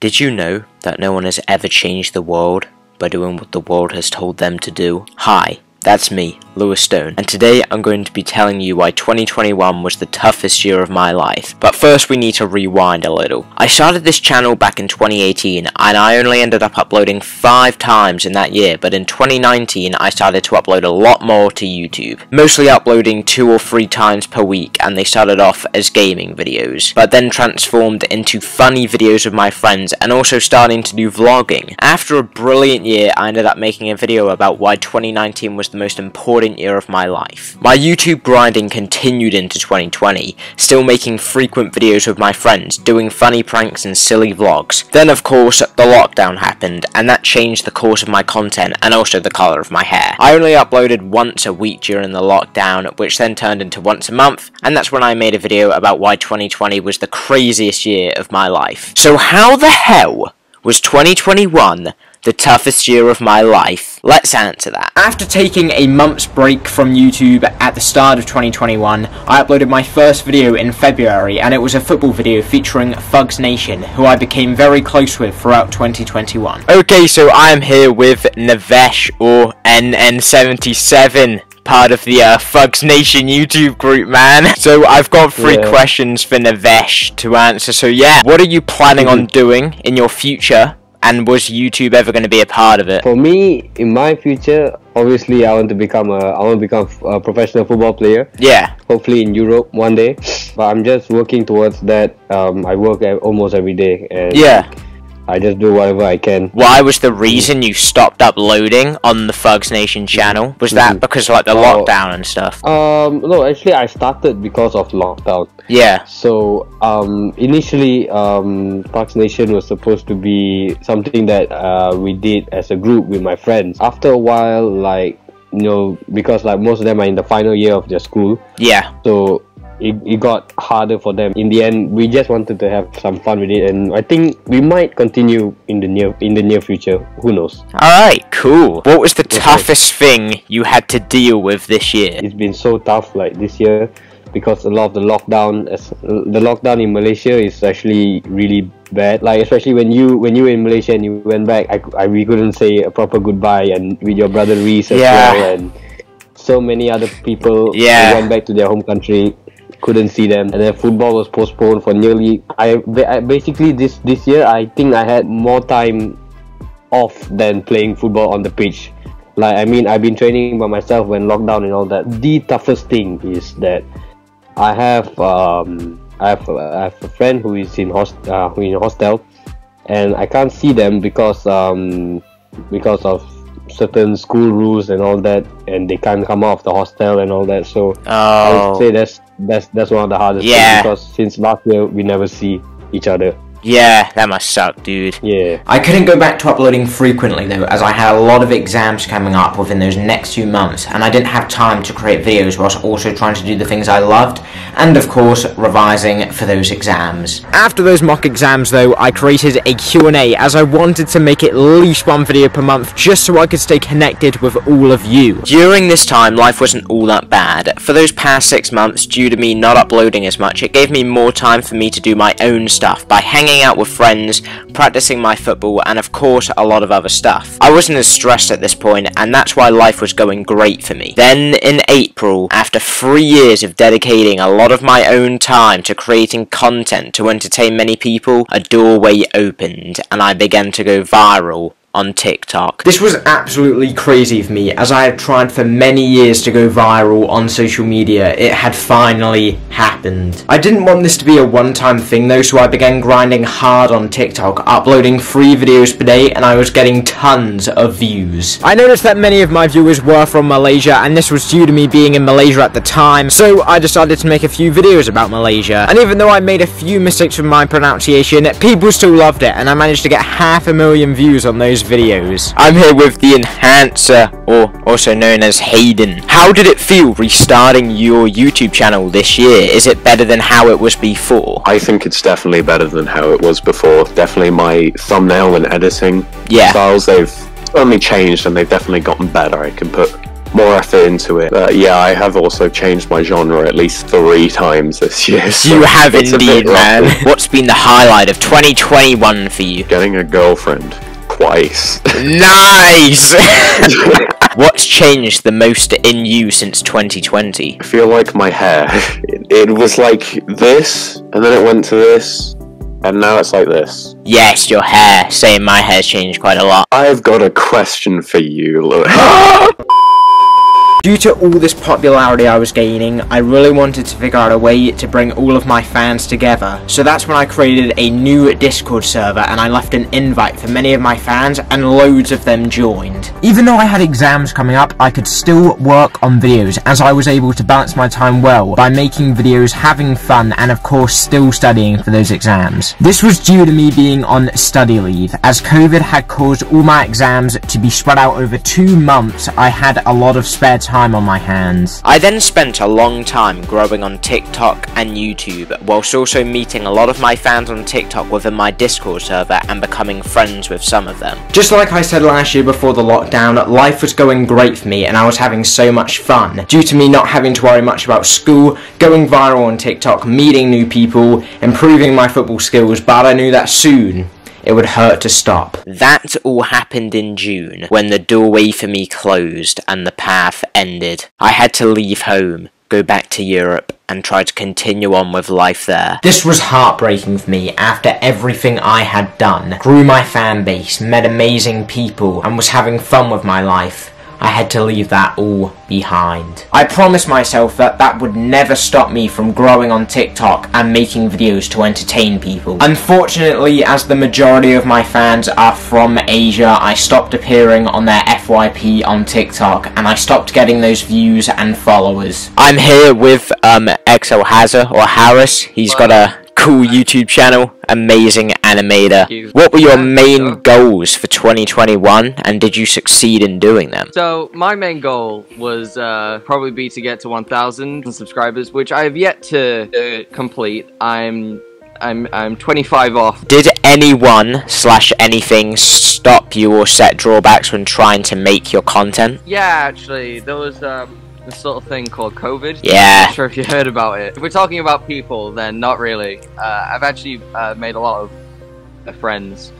Did you know that no one has ever changed the world by doing what the world has told them to do? Hi, that's me, Lewis Stone, and today I'm going to be telling you why 2021 was the toughest year of my life. But first we need to rewind a little. I started this channel back in 2018, and I only ended up uploading 5 times in that year, but in 2019 I started to upload a lot more to YouTube. Mostly uploading 2 or 3 times per week, and they started off as gaming videos, but then transformed into funny videos of my friends, and also starting to do vlogging. After a brilliant year, I ended up making a video about why 2019 was the most important year of my life. My YouTube grinding continued into 2020, still making frequent videos with my friends, doing funny pranks and silly vlogs. Then of course, the lockdown happened, and that changed the course of my content and also the colour of my hair. I only uploaded once a week during the lockdown, which then turned into once a month, and that's when I made a video about why 2020 was the craziest year of my life. So how the hell was 2021 the toughest year of my life? Let's answer that. After taking a month's break from YouTube at the start of 2021, I uploaded my first video in February, and it was a football video featuring Thugs Nation, who I became very close with throughout 2021. Okay, so I am here with Navesh, or NN77 part of the uh, Thugs Nation YouTube group, man. So I've got three yeah. questions for Navesh to answer. So yeah, what are you planning on doing in your future? And was YouTube ever going to be a part of it? For me, in my future, obviously, I want to become a I want to become a professional football player. Yeah. Hopefully in Europe one day, but I'm just working towards that. Um, I work almost every day. And yeah I just do whatever I can. Why was the reason you stopped uploading on the Thugs Nation channel? Was that mm-hmm. because like the oh, lockdown and stuff? Um, no, actually, I started because of lockdown. Yeah. So, um, initially, um, Thugs Nation was supposed to be something that uh, we did as a group with my friends. After a while, like you know, because like most of them are in the final year of their school. Yeah. So it, it got harder for them. In the end we just wanted to have some fun with it and i think we might continue in the near in the near future. Who knows? All right cool. What was the toughest thing you had to deal with this year? It's been so tough like this year because a lot of the lockdown the lockdown in malaysia is actually really bad. Like especially when you when you were in malaysia and you went back i, I we couldn't say a proper goodbye and with your brother reese as yeah. well and so many other people yeah. went back to their home country couldn't see them. And then football was postponed for nearly I, I basically this this year I think I had more time off than playing football on the pitch. Like I mean I've been training by myself when lockdown and all that. The toughest thing is that I have um I have, I have a friend who is in host uh, who in hostel. And I can't see them because um because of certain school rules and all that, and they can't come out of the hostel and all that. So oh. I would say that's that's that's one of the hardest yeah. things because since last year we never see each other. Yeah, that must suck, dude. Yeah. I couldn't go back to uploading frequently though, as I had a lot of exams coming up within those next few months, and I didn't have time to create videos whilst also trying to do the things I loved, and of course, revising for those exams. After those mock exams though, I created a Q&A as I wanted to make at least one video per month just so I could stay connected with all of you. During this time, life wasn't all that bad. For those past six months, due to me not uploading as much, it gave me more time for me to do my own stuff by hanging hanging out with friends, practicing my football, and of course a lot of other stuff. I wasn't as stressed at this point, and that's why life was going great for me. Then, in April, after three years of dedicating a lot of my own time to creating content to entertain many people, a doorway opened, and I began to go viral on TikTok. This was absolutely crazy for me as I had tried for many years to go viral on social media. It had finally happened. I didn't want this to be a one-time thing though so I began grinding hard on TikTok, uploading three videos per day and I was getting tons of views. I noticed that many of my viewers were from Malaysia and this was due to me being in Malaysia at the time so I decided to make a few videos about Malaysia and even though I made a few mistakes with my pronunciation people still loved it and I managed to get half a million views on those videos. I'm here with the Enhancer, or also known as Hayden. How did it feel restarting your YouTube channel this year? Is it better than how it was before? I think it's definitely better than how it was before. Definitely my thumbnail and editing yeah. styles, they've only changed and they've definitely gotten better. I can put more effort into it. Uh, yeah, I have also changed my genre at least three times this year. so You have it's a bit indeed, man. What's been the highlight of 2021 for you? Getting a girlfriend twice. Nice! What's changed the most in you since 2020? I feel like my hair. It, it was like this, and then it went to this, and now it's like this. Yes, your hair. Saying my hair's changed quite a lot. I've got a question for you, Lewis. Due to all this popularity I was gaining, I really wanted to figure out a way to bring all of my fans together. So that's when I created a new Discord server and I left an invite for many of my fans and loads of them joined. Even though I had exams coming up, I could still work on videos as I was able to balance my time well by making videos, having fun, and of course still studying for those exams. This was due to me being on study leave. As COVID had caused all my exams to be spread out over two months, I had a lot of spare time on my hands. I then spent a long time growing on TikTok and YouTube, whilst also meeting a lot of my fans on TikTok within my Discord server and becoming friends with some of them. Just like I said last year before the lockdown, life was going great for me and I was having so much fun. Due to me not having to worry much about school, going viral on TikTok, meeting new people, improving my football skills, but I knew that soon it would hurt to stop. That all happened in June, when the doorway for me closed and the path ended. I had to leave home, go back to Europe, and try to continue on with life there. This was heartbreaking for me after everything I had done. Grew my fan base, met amazing people, and was having fun with my life. I had to leave that all behind. I promised myself that that would never stop me from growing on TikTok and making videos to entertain people. Unfortunately, as the majority of my fans are from Asia, I stopped appearing on their FYP on TikTok and I stopped getting those views and followers. I'm here with um XL Hazza or Harris. He's got a cool YouTube channel, amazing animator. What were your main goals for 2021 and did you succeed in doing them? So my main goal was uh, probably be to get to 1,000 subscribers, which I have yet to uh, complete. I'm I'm I'm 25 off. Did anyone slash anything stop you or set drawbacks when trying to make your content? Yeah, actually, there was um, this sort of thing called COVID. Yeah. Not sure if you heard about it. If we're talking about people, then not really. Uh, I've actually uh, made a lot of uh, friends.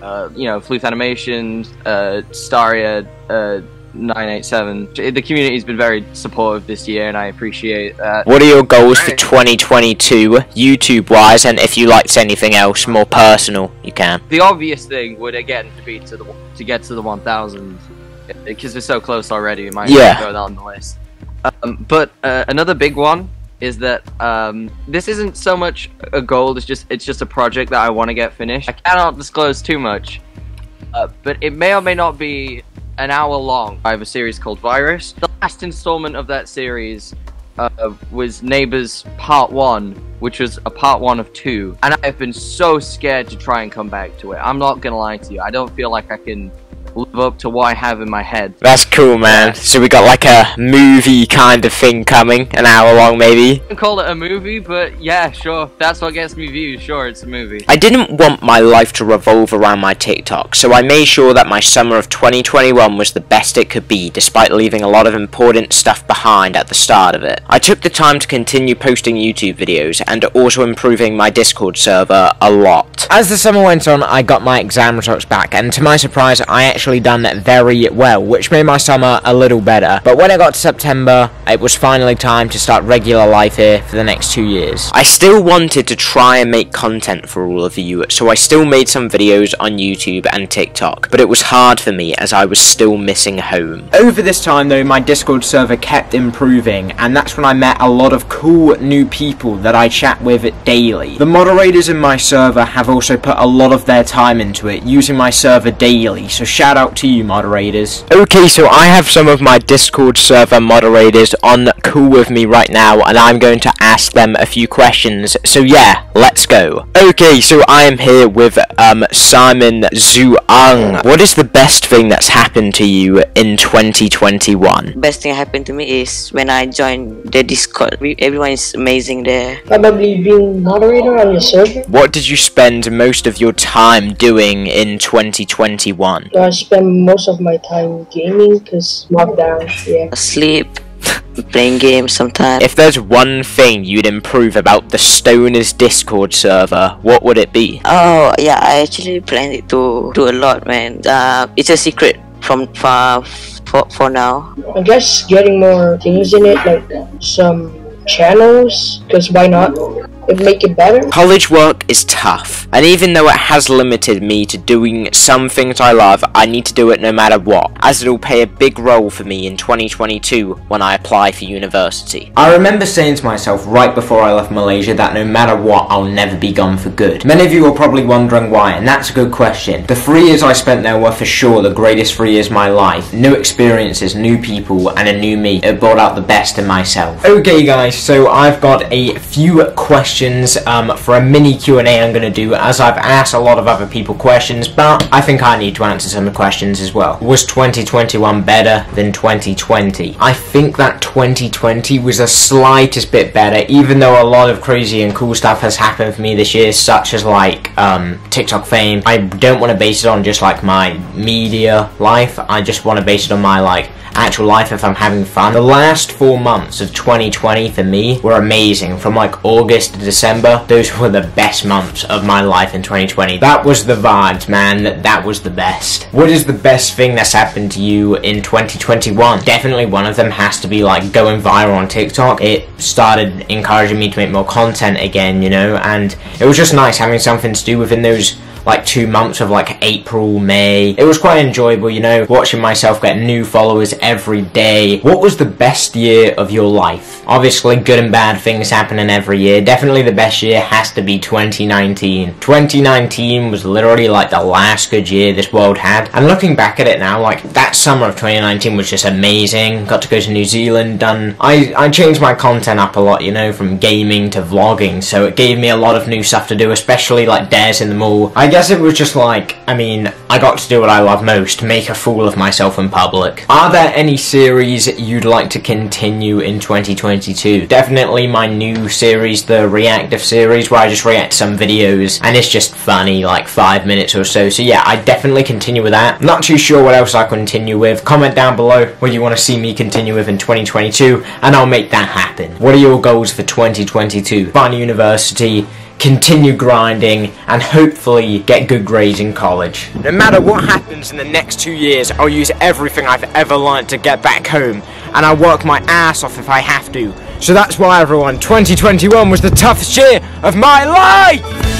Uh, you know, Flute Animations, uh, Staria, uh, 987. The community's been very supportive this year, and I appreciate that. What are your goals for 2022, YouTube wise, and if you liked anything else more personal, you can. The obvious thing would again be to the to get to the 1,000 because we're so close already. We might Yeah. go down the list. Um, but uh, another big one is that um, this isn't so much a goal. It's just it's just a project that I want to get finished. I cannot disclose too much, uh, but it may or may not be an hour long. I have a series called Virus. The last installment of that series uh, was Neighbors Part 1, which was a part 1 of 2. And I have been so scared to try and come back to it. I'm not gonna lie to you. I don't feel like I can live up to what I have in my head. That's cool, man. So we got like a movie kind of thing coming, an hour long maybe. I can call it a movie, but yeah, sure. That's what gets me views, sure, it's a movie. I didn't want my life to revolve around my TikTok, so I made sure that my summer of 2021 was the best it could be, despite leaving a lot of important stuff behind at the start of it. I took the time to continue posting YouTube videos, and also improving my Discord server a lot. As the summer went on, I got my exam results back, and to my surprise, I actually done very well, which made my summer a little better. But when it got to September, it was finally time to start regular life here for the next two years. I still wanted to try and make content for all of you, so I still made some videos on YouTube and TikTok, but it was hard for me as I was still missing home. Over this time though, my Discord server kept improving, and that's when I met a lot of cool new people that I chat with daily. The moderators in my server have also put a lot of their time into it, using my server daily, so shout out to you moderators. Okay, so I have some of my Discord server moderators on call with me right now, and I'm going to ask them a few questions, so yeah, let's go. Okay, so I am here with um, Simon Zhuang. What is the best thing that's happened to you in 2021? best thing happened to me is when I joined the Discord. Everyone is amazing there. probably being moderator on your server What did you spend most of your time doing in 2021? was spend most of my time gaming because lockdown. Yeah. Sleep, playing games sometimes. If there's one thing you'd improve about the Stoners Discord server, what would it be? Oh yeah, I actually planned it to do a lot, man. Uh, it's a secret from for for, for now. I guess getting more things in it, like some channels, because why not? It'd make it better. College work is tough, and even though it has limited me to doing some things I love, I need to do it no matter what, as it'll play a big role for me in 2022 when I apply for university. I remember saying to myself right before I left Malaysia that no matter what, I'll never be gone for good. Many of you are probably wondering why, and that's a good question. The three years I spent there were for sure the greatest three years of my life. New experiences, new people, and a new me. It brought out the best in myself. Okay guys, so I've got a few questions um, for a mini Q&A I'm going to do as I've asked a lot of other people questions but I think I need to answer some questions as well. Was 2021 better than 2020? I think that 2020 was the slightest bit better even though a lot of crazy and cool stuff has happened for me this year such as like um, TikTok fame. I don't want to base it on just like my media life I just want to base it on my like actual life if I'm having fun. The last four months of 2020 for me were amazing. From like August to December, those were the best months of my life in 2020. That was the vibes, man. That was the best. What is the best thing that's happened to you in 2021? Definitely one of them has to be like going viral on TikTok. It started encouraging me to make more content again, you know, and it was just nice having something to do within those like two months of like April, May. It was quite enjoyable, you know, watching myself get new followers every day. What was the best year of your life? Obviously, good and bad things happening every year. Definitely the best year has to be 2019. 2019 was literally like the last good year this world had. And looking back at it now, like that summer of 2019 was just amazing. Got to go to New Zealand, done. I, I changed my content up a lot, you know, from gaming to vlogging. So it gave me a lot of new stuff to do, especially like Dares in the Mall. I guess it was just like, I mean, I got to do what I love most, make a fool of myself in public. Are there any series you'd like to continue in 2022? Definitely my new series, the reactive series, where I just react to some videos, and it's just funny, like five minutes or so. So yeah, I definitely continue with that. Not too sure what else I continue with. Comment down below what you want to see me continue with in 2022, and I'll make that happen. What are your goals for 2022? Find university, continue grinding, and hopefully get good grades in college. No matter what happens in the next two years, I'll use everything I've ever learned to get back home, and I'll work my ass off if I have to. So that's why everyone, 2021 was the toughest year of my life!